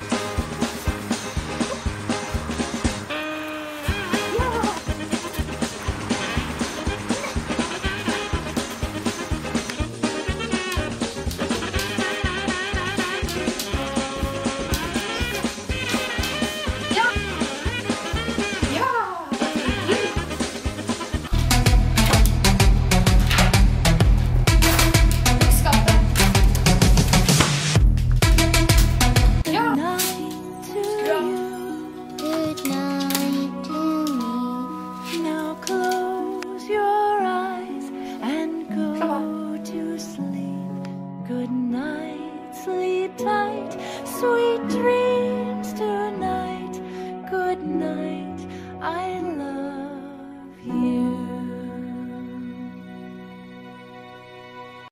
Ja! Good night, sleep tight, sweet dreams tonight. Good night, I love.